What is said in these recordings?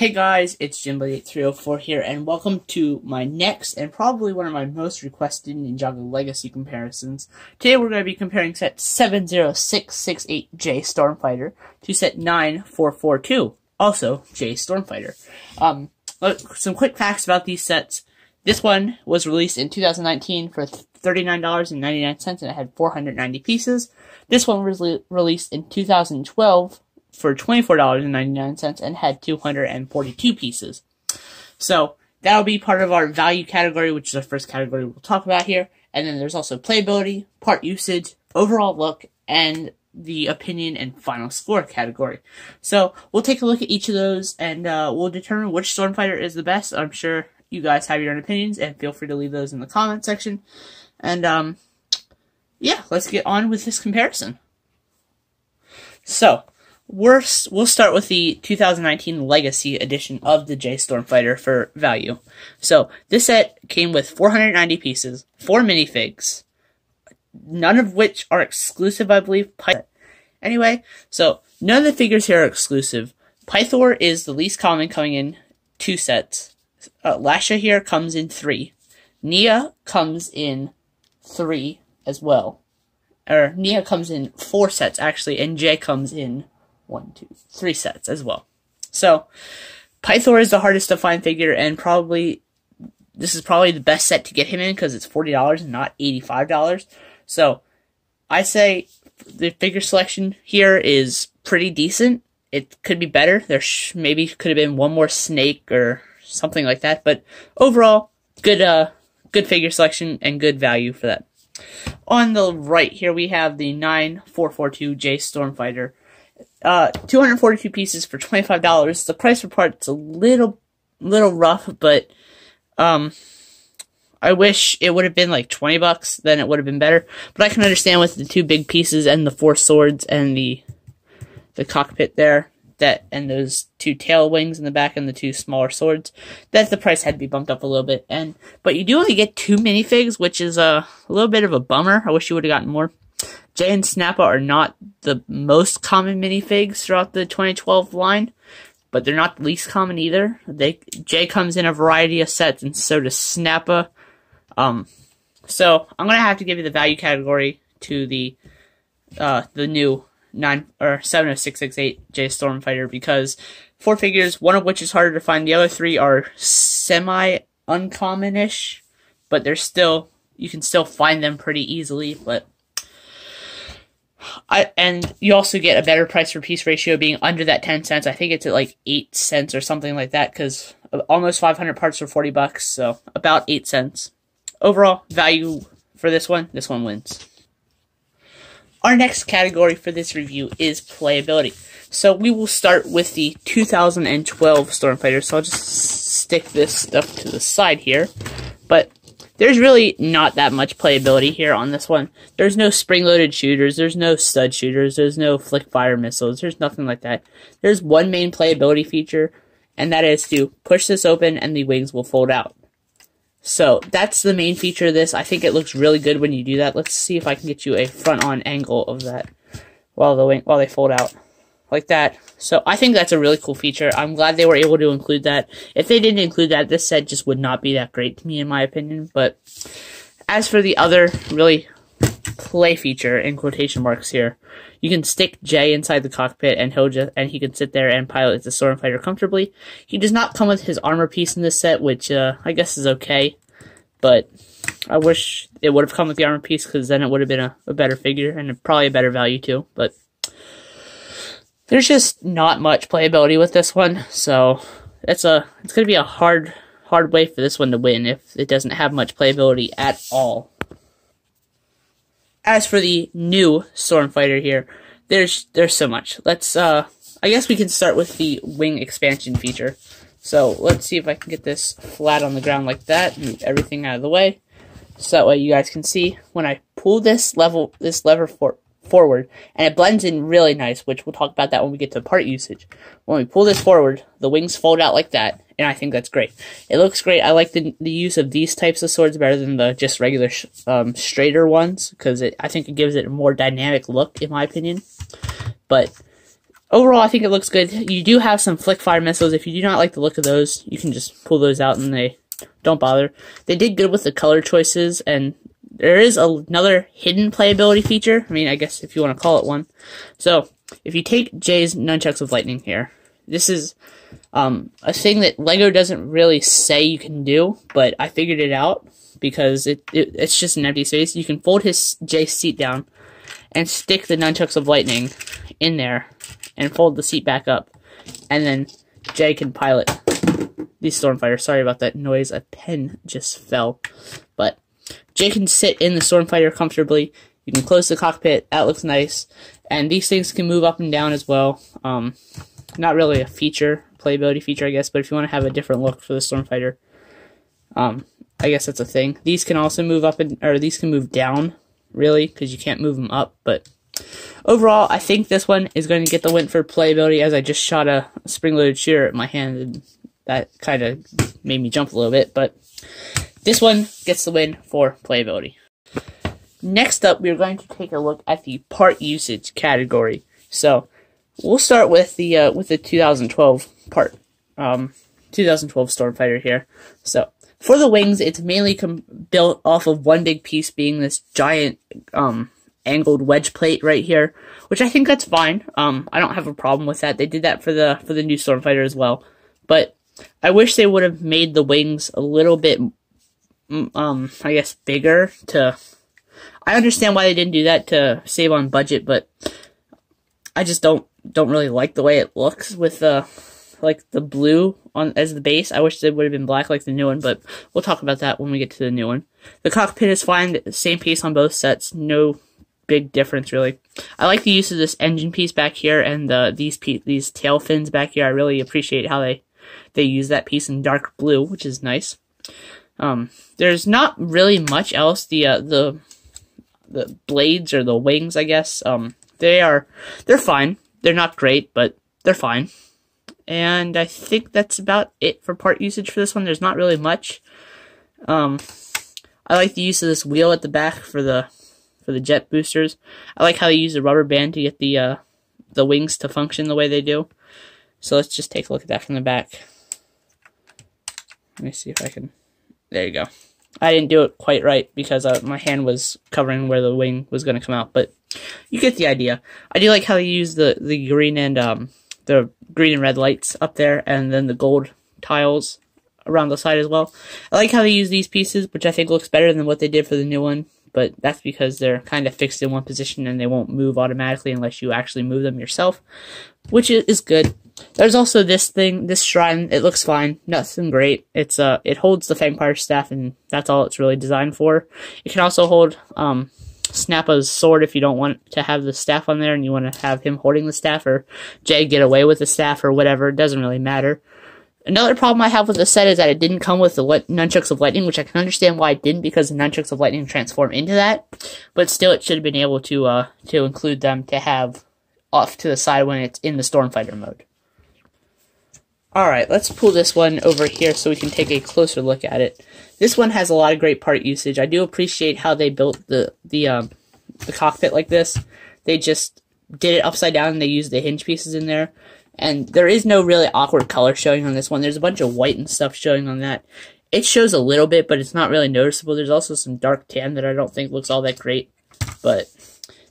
Hey guys, it's Djinnblade8304 here, and welcome to my next and probably one of my most requested Ninjago Legacy comparisons. Today we're going to be comparing set 70668 Jay Stormfighter to set 9442, also Jay Stormfighter. Um, some quick facts about these sets. This one was released in 2019 for $39.99 and it had 490 pieces. This one was released in 2012 for $24.99 and had 242 pieces. So that'll be part of our value category, which is our first category we'll talk about here. And then there's also playability, part usage, overall look, and the opinion and final score category. So we'll take a look at each of those and uh, we'll determine which Stormfighter is the best. I'm sure you guys have your own opinions and feel free to leave those in the comment section. And um, yeah, let's get on with this comparison. So, we're, we'll start with the 2019 Legacy edition of the Jay Stormfighter for value. So, this set came with 490 pieces, 4 minifigs, none of which are exclusive, I believe. Anyway, so, none of the figures here are exclusive. Pythor is the least common coming in two sets. Uh, Lasha here comes in three. Nya comes in three as well. Or Nya comes in four sets actually, and Jay comes in one, two, three sets as well. So, Pythor is the hardest to find figure, and probably this is probably the best set to get him in because it's forty dollars and not eighty five dollars. So, I say the figure selection here is pretty decent. It could be better. There sh- maybe could have been one more snake or something like that, but overall, good uh good figure selection and good value for that. On the right here we have the 9442 Jay Stormfighter. Uh, 242 pieces for $25. The price per part's a little, little rough, but, um, I wish it would have been like 20 bucks, then it would have been better. But I can understand with the two big pieces and the four swords and the, the cockpit there, that and those two tail wings in the back and the two smaller swords, that the price had to be bumped up a little bit. And but you do only get two minifigs, which is a, a little bit of a bummer. I wish you would have gotten more. Jay and Snappa are not the most common minifigs throughout the 2012 line, but they're not the least common either. They Jay comes in a variety of sets, and so does Snappa. Um, so I'm gonna have to give you the value category to the uh, the new nine or seven of six six eight Jay Stormfighter because four figures, one of which is harder to find. The other three are semi uncommonish, but they're still you can still find them pretty easily. But I and you also get a better price per piece ratio being under that ten cents. I think it's at like eight cents or something like that because almost five hundred parts for forty bucks, so about eight cents. Overall value for this one, this one wins. Our next category for this review is playability. So we will start with the 2012 Stormfighter. So I'll just stick this stuff to the side here. But there's really not that much playability here on this one. There's no spring-loaded shooters, there's no stud shooters, there's no flick fire missiles, there's nothing like that. There's one main playability feature, and that is to push this open and the wings will fold out. So that's the main feature of this. I think it looks really good when you do that. Let's see if I can get you a front-on angle of that while the wing, while they fold out like that. So I think that's a really cool feature. I'm glad they were able to include that. If they didn't include that, this set just would not be that great to me in my opinion. But as for the other really play feature in quotation marks here, you can stick Jay inside the cockpit and he'll just, and he can sit there and pilot the Storm Fighter comfortably. He does not come with his armor piece in this set, which uh, I guess is okay, but I wish it would have come with the armor piece because then it would have been a, a better figure and probably a better value too. But there's just not much playability with this one, so it's a it's gonna be a hard hard way for this one to win if it doesn't have much playability at all as for the new Stormfighter here, there's there's so much. Let's uh I guess we can start with the wing expansion feature. So let's see if I can get this flat on the ground like that, move everything out of the way. So that way you guys can see when I pull this level this lever for forward and it blends in really nice, which we'll talk about that when we get to part usage. When we pull this forward, the wings fold out like that and I think that's great. It looks great. I like the the use of these types of swords better than the just regular um, straighter ones because I think it gives it a more dynamic look, in my opinion. But overall, I think it looks good. You do have some flick fire missiles. If you do not like the look of those, you can just pull those out and they don't bother. They did good with the color choices, and there is another hidden playability feature. I mean, I guess if you want to call it one. So, if you take Jay's Nunchucks of Lightning here, this is um, a thing that Lego doesn't really say you can do, but I figured it out because it, it it's just an empty space. You can fold his Jay's seat down and stick the Nunchucks of Lightning in there and fold the seat back up, and then Jay can pilot the Stormfighter. Sorry about that noise. A pen just fell, but Jay can sit in the Stormfighter comfortably. You can close the cockpit. That looks nice, and these things can move up and down as well. Um, not really a feature, playability feature, I guess, but if you want to have a different look for the Stormfighter, um, I guess that's a thing. These can also move up and or these can move down, really, because you can't move them up, but Overall, I think this one is going to get the win for playability as I just shot a spring-loaded shooter at my hand and that kind of made me jump a little bit, but this one gets the win for playability. Next up, we're going to take a look at the part usage category. So, we'll start with the uh, with the 2012 part, um, 2012 Stormfighter here. So, for the wings, it's mainly built off of one big piece being this giant um, angled wedge plate right here, which I think that's fine. Um, I don't have a problem with that. They did that for the for the new Stormfighter as well, but I wish they would have made the wings a little bit, um, I guess bigger to. I understand why they didn't do that to save on budget, but I just don't don't really like the way it looks with the like the blue on as the base. I wish it would have been black like the new one, but we'll talk about that when we get to the new one. The cockpit is fine, same piece on both sets, no big difference really. I like the use of this engine piece back here and the these pe- these tail fins back here. I really appreciate how they they use that piece in dark blue, which is nice. Um, there's not really much else. The uh, the the blades or the wings, I guess. Um, they are they're fine. They're not great, but they're fine. And I think that's about it for part usage for this one. There's not really much. Um, I like the use of this wheel at the back for the for the jet boosters. I like how they use the rubber band to get the uh, the wings to function the way they do. So let's just take a look at that from the back. Let me see if I can. There you go. I didn't do it quite right because uh, my hand was covering where the wing was going to come out, but you get the idea. I do like how they use the the green and um the green and red lights up there, and then the gold tiles around the side as well. I like how they use these pieces, which I think looks better than what they did for the new one but that's because they're kind of fixed in one position and they won't move automatically unless you actually move them yourself, which is good. There's also this thing, this shrine. It looks fine, nothing great. It's uh, it holds the Fangpire staff, and that's all it's really designed for. It can also hold um, Snappa's sword if you don't want to have the staff on there and you want to have him holding the staff, or Jay get away with the staff, or whatever. It doesn't really matter. Another problem I have with the set is that it didn't come with the Nunchucks of Lightning, which I can understand why it didn't, because the Nunchucks of Lightning transform into that. But still, it should have been able to uh, to include them to have off to the side when it's in the Stormfighter mode. Alright, let's pull this one over here so we can take a closer look at it. This one has a lot of great part usage. I do appreciate how they built the the um, the cockpit like this. They just did it upside down and they used the hinge pieces in there. And there is no really awkward color showing on this one. There's a bunch of white and stuff showing on that. It shows a little bit, but it's not really noticeable. There's also some dark tan that I don't think looks all that great. But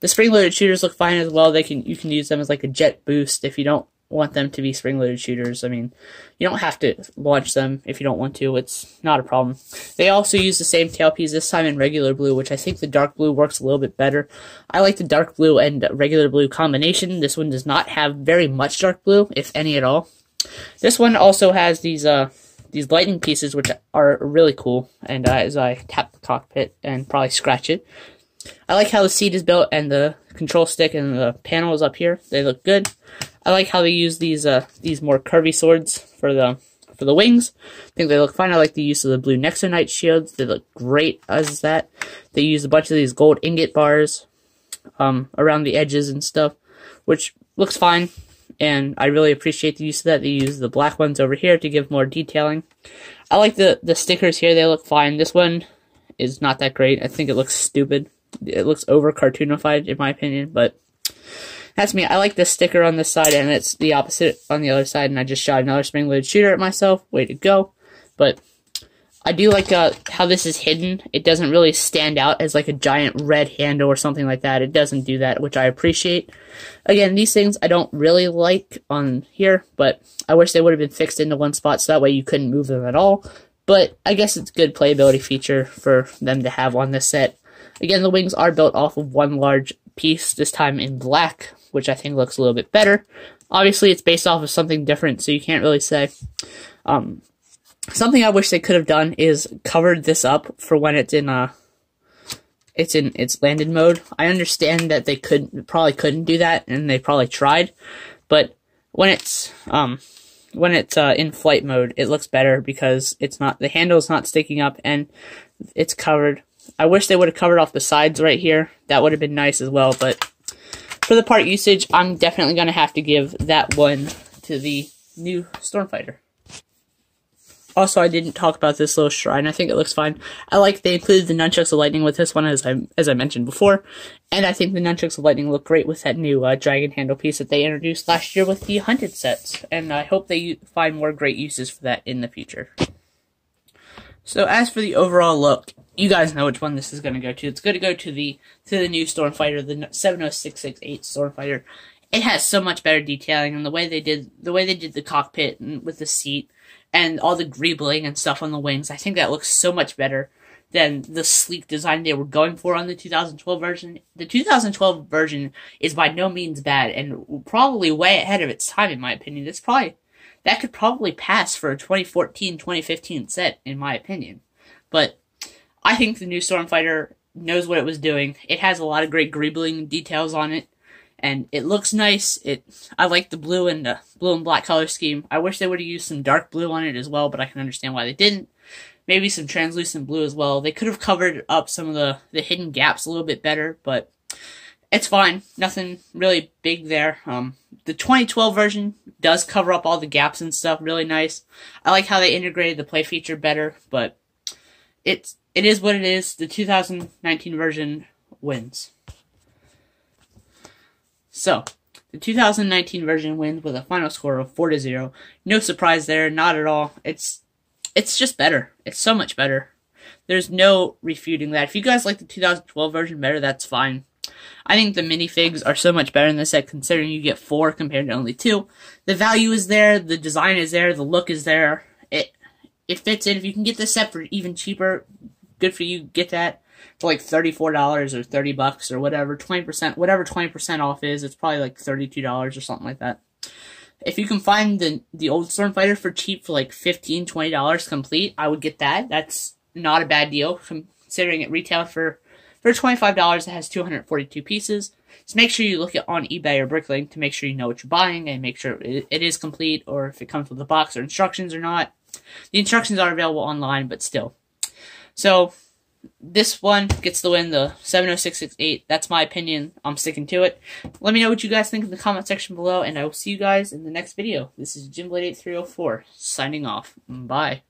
the spring-loaded shooters look fine as well. They can you can use them as like a jet boost if you don't want them to be spring-loaded shooters. I mean, you don't have to launch them if you don't want to. It's not a problem. They also use the same tailpiece this time in regular blue, which I think the dark blue works a little bit better. I like the dark blue and regular blue combination. This one does not have very much dark blue, if any at all. This one also has these uh these lightning pieces, which are really cool. And uh, as I tap the cockpit and probably scratch it, I like how the seat is built and the control stick and the panels up here. They look good. I like how they use these uh, these more curvy swords for the for the wings. I think they look fine. I like the use of the blue Nexo Knight shields. They look great as that. They use a bunch of these gold ingot bars um, around the edges and stuff, which looks fine. And I really appreciate the use of that. They use the black ones over here to give more detailing. I like the, the stickers here. They look fine. This one is not that great. I think it looks stupid. It looks over cartoonified in my opinion, but That's me. I like the sticker on this side, and it's the opposite on the other side, and I just shot another spring-loaded shooter at myself. Way to go. But I do like uh, how this is hidden. It doesn't really stand out as like a giant red handle or something like that. It doesn't do that, which I appreciate. Again, these things I don't really like on here, but I wish they would have been fixed into one spot so that way you couldn't move them at all. But I guess it's a good playability feature for them to have on this set. Again, the wings are built off of one large piece, this time in black, which I think looks a little bit better. Obviously, it's based off of something different, so you can't really say. Um, something I wish they could have done is covered this up for when it's in uh it's in its landed mode. I understand that they could probably couldn't do that, and they probably tried, but when it's um when it's uh, in flight mode, it looks better because it's not the handle is not sticking up and it's covered. I wish they would have covered off the sides right here. That would have been nice as well, but for the part usage, I'm definitely going to have to give that one to the new Stormfighter. Also, I didn't talk about this little shrine. I think it looks fine. I like they included the Nunchucks of Lightning with this one, as I as I mentioned before, and I think the Nunchucks of Lightning look great with that new uh, dragon handle piece that they introduced last year with the Hunted sets, and I hope they find more great uses for that in the future. So as for the overall look, you guys know which one this is going to go to. It's going to go to the to the new Stormfighter, the 70668 Stormfighter. It has so much better detailing, and the way they did the way they did the cockpit and with the seat and all the greebling and stuff on the wings. I think that looks so much better than the sleek design they were going for on the 2012 version. The 2012 version is by no means bad and probably way ahead of its time in my opinion. It's probably that could probably pass for a 2014-2015 set in my opinion. But I think the new Stormfighter knows what it was doing. It has a lot of great greebling details on it and it looks nice. It I like the blue and the blue and black color scheme. I wish they would have used some dark blue on it as well, but I can understand why they didn't. Maybe some translucent blue as well. They could have covered up some of the the hidden gaps a little bit better, but it's fine. Nothing really big there. Um, the 2012 version does cover up all the gaps and stuff really nice. I like how they integrated the play feature better, but it's it is what it is. The 2019 version wins. So, the 2019 version wins with a final score of 4 to 0. No surprise there, not at all. It's it's just better. It's so much better. There's no refuting that. If you guys like the 2012 version better, that's fine. I think the minifigs are so much better in this set considering you get four compared to only two. The value is there, the design is there, the look is there. It it fits in. If you can get this set for even cheaper, good for you. Get that for like $34 or 30 bucks or whatever, 20%, whatever 20% off is, it's probably like $32 or something like that. If you can find the the old Stormfighter for cheap for like $15, $20 complete, I would get that. That's not a bad deal considering it retailed for for $25 it has 242 pieces. So make sure you look at on eBay or Bricklink to make sure you know what you're buying and make sure it, it is complete or if it comes with a box or instructions or not. The instructions are available online, but still. So this one gets the win, the 70668. That's my opinion. I'm sticking to it. Let me know what you guys think in the comment section below, and I will see you guys in the next video. This is DjinnBlade8304, signing off. Bye.